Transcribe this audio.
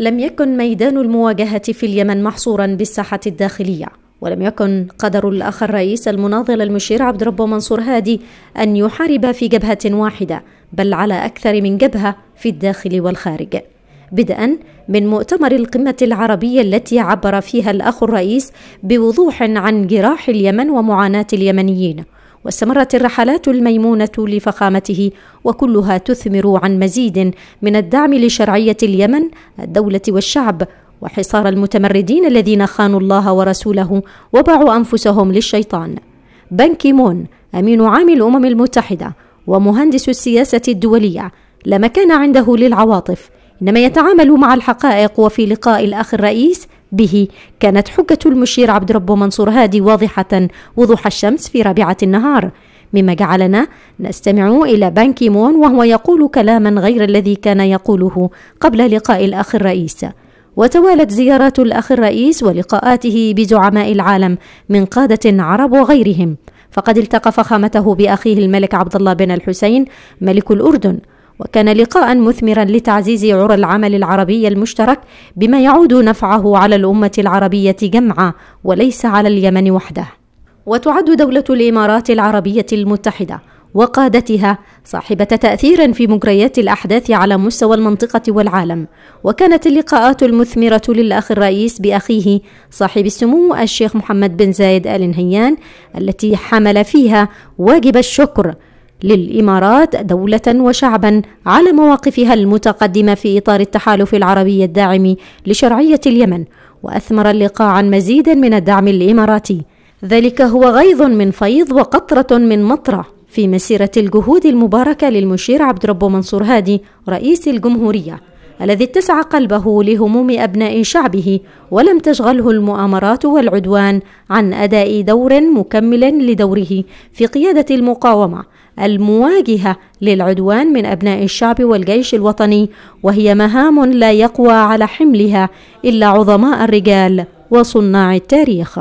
لم يكن ميدان المواجهة في اليمن محصورا بالساحة الداخلية ولم يكن قدر الأخ الرئيس المناضل المشير عبد ربه منصور هادي أن يحارب في جبهة واحدة بل على أكثر من جبهة في الداخل والخارج. بدءا من مؤتمر القمة العربية التي عبر فيها الأخ الرئيس بوضوح عن جراح اليمن ومعاناة اليمنيين. واستمرت الرحلات الميمونة لفخامته وكلها تثمر عن مزيد من الدعم لشرعية اليمن الدولة والشعب وحصار المتمردين الذين خانوا الله ورسوله وباعوا أنفسهم للشيطان. بان كيمون أمين عام الأمم المتحدة ومهندس السياسة الدولية لا مكان عنده للعواطف إنما يتعامل مع الحقائق وفي لقاء الأخ الرئيس به. كانت حجة المشير عبد ربه منصور هادي واضحة وضوح الشمس في رابعة النهار. مما جعلنا نستمع إلى بان كيمون وهو يقول كلاما غير الذي كان يقوله قبل لقاء الأخ الرئيس. وتوالت زيارات الأخ الرئيس ولقاءاته بزعماء العالم من قادة عرب وغيرهم. فقد التقى فخامته بأخيه الملك عبد الله بن الحسين ملك الأردن. وكان لقاء مثمرا لتعزيز عرى العمل العربي المشترك بما يعود نفعه على الأمة العربية جمعا وليس على اليمن وحده. وتعد دولة الإمارات العربية المتحدة وقادتها صاحبة تأثير في مجريات الأحداث على مستوى المنطقة والعالم، وكانت اللقاءات المثمرة للأخ الرئيس بأخيه صاحب السمو الشيخ محمد بن زايد آل نهيان التي حمل فيها واجب الشكر للإمارات دولة وشعبا على مواقفها المتقدمة في إطار التحالف العربي الداعم لشرعية اليمن وأثمر اللقاء عن مزيد من الدعم الإماراتي. ذلك هو غيظ من فيض وقطرة من مطرة في مسيرة الجهود المباركة للمشير عبد ربه منصور هادي رئيس الجمهورية الذي اتسع قلبه لهموم أبناء شعبه ولم تشغله المؤامرات والعدوان عن أداء دور مكمل لدوره في قيادة المقاومة. المواجهة للعدوان من أبناء الشعب والجيش الوطني وهي مهام لا يقوى على حملها إلا عظماء الرجال وصناع التاريخ.